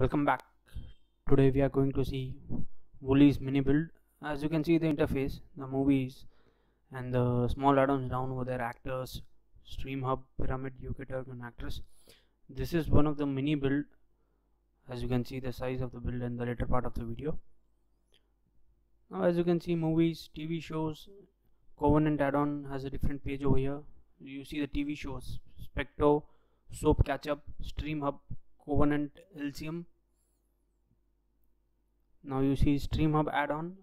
Welcome back. Today we are going to see Wullie's mini build. As you can see the interface, the movies and the small add-ons down over there actors, Stream Hub, Pyramid, UK and actress. This is one of the mini build as you can see the size of the build in the later part of the video. Now as you can see movies, TV shows, Covenant add-on has a different page over here. You see the TV shows, Specto, Soap Catch-up, Stream Hub, Covenant, Elysium. Now you see Stream Hub add-on.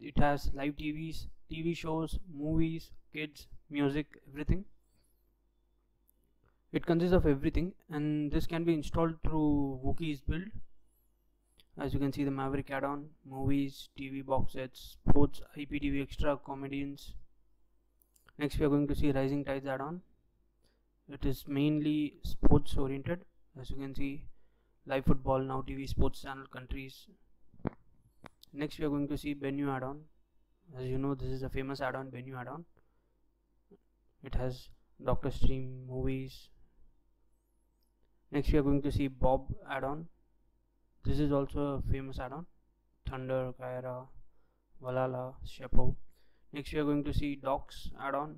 It has live TVs, TV shows, movies, kids, music, everything. It consists of everything and this can be installed through Wookies build. As you can see the Maverick add-on, movies, TV box sets, sports, IPTV extra, comedians. Next we are going to see Rising Tides add-on. It is mainly sports oriented. As you can see live football, now TV sports channel countries. Next we are going to see Bennu add-on. As you know this is a famous add-on Bennu add-on. It has Doctor Stream movies, next we are going to see bob add-on this is also a famous add-on thunder kyra valhalla shapo next we are going to see docs add-on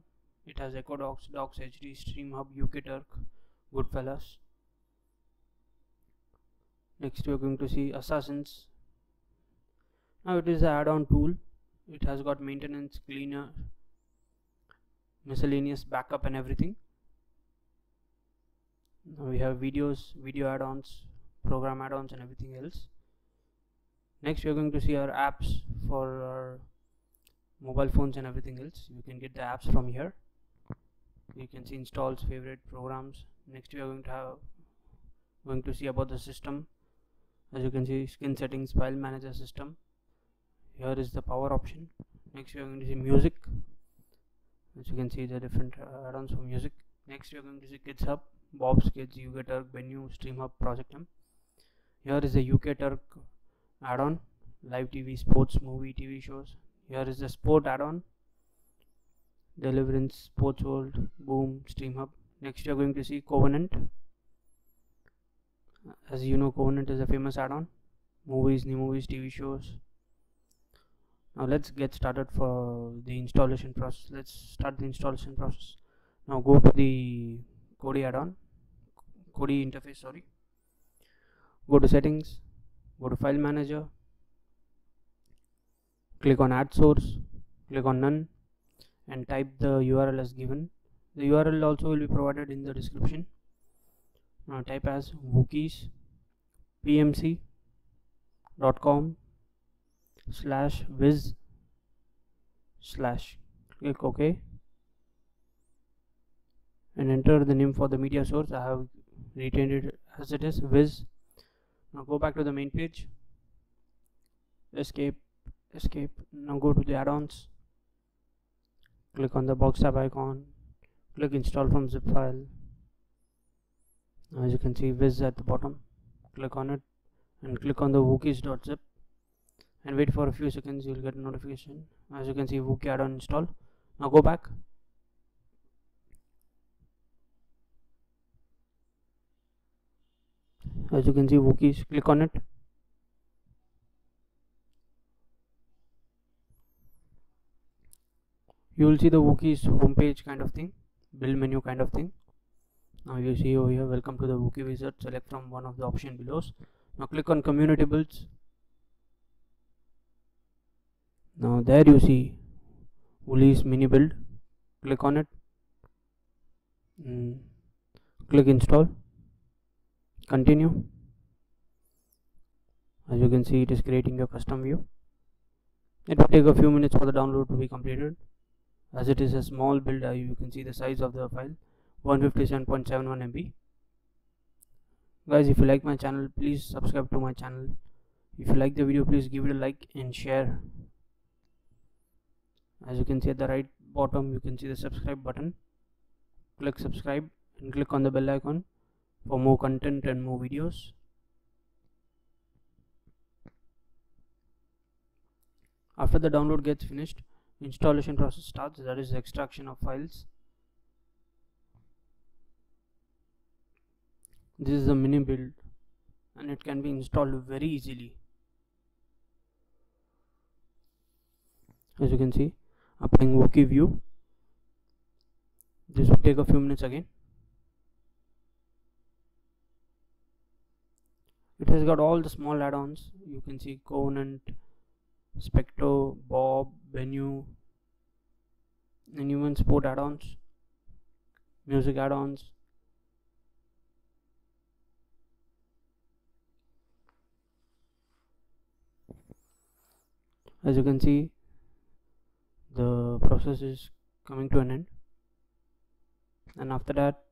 it has echo docs docs hd stream hub uk turk goodfellas next we are going to see assassins. Now it is an add-on tool. It has got maintenance cleaner miscellaneous backup and everything. Now we have videos video add-ons program add-ons and everything else. Next we are going to see our apps for our mobile phones and everything else. You can get the apps from here. You can see installs favorite programs. Next we are going to have going to see about the system as you can see skin settings file manager system here is the power option next we are going to see music as you can see the different uh, add-ons for music next we are going to see kids hub Bob's Kids, UK Turk, Bennu, Stream Hub, Project M. Here is the UK Turk add-on, live TV, sports, movie, TV shows. Here is the sport add-on, Deliverance, Sports World, Boom, Stream Hub. Next you are going to see Covenant. As you know, Covenant is a famous add-on, movies, new movies, TV shows. Now let's get started for the installation process. Let's start the installation process. Now go to the Kodi add-on. Kodi interface sorry. Go to settings. Go to file manager. Click on add source. Click on none. And type the URL as given. The URL also will be provided in the description now type as wookies pmc.com slash viz slash click ok. And enter the name for the media source. I have retained it as it is viz now go back to the main page. Escape escape. Now go to the add-ons. Click on the box tab icon. Click install from zip file as you can see viz at the bottom. Click on it and click on the wookies.zip and wait for a few seconds you'll get a notification. As you can see wookie add-on install. Now go back. As you can see Wookies click on it. You will see the Wookies homepage kind of thing build menu kind of thing now you see over here welcome to the Wookie wizard. Select from one of the option below now click on community builds. Now there you see Wullie's mini build. Click on it. Mm. click install. Continue. As you can see it is creating your custom view. It will take a few minutes for the download to be completed. As it is a small build uh, you can see the size of the file 157.71 MB guys if you like my channel please subscribe to my channel. If you like the video please give it a like and share. As you can see at the right bottom you can see the subscribe button. Click subscribe and click on the bell icon for more content and more videos. After the download gets finished installation process starts. That is extraction of files this is the mini build and it can be installed very easily. As you can see applying Wokey view. This will take a few minutes again. It has got all the small add-ons. You can see Covenant Specto Bob Bennu and even sport add-ons music add-ons as you can see the process is coming to an end. And after that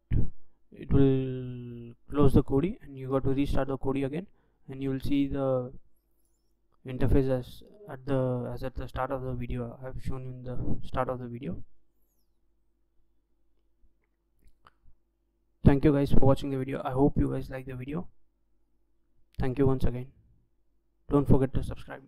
it will close the Kodi and you got to restart the Kodi again. And you will see the interface as at the as at the start of the video. I have shown in the start of the video. Thank you guys for watching the video. I hope you guys like the video. Thank you once again. Don't forget to subscribe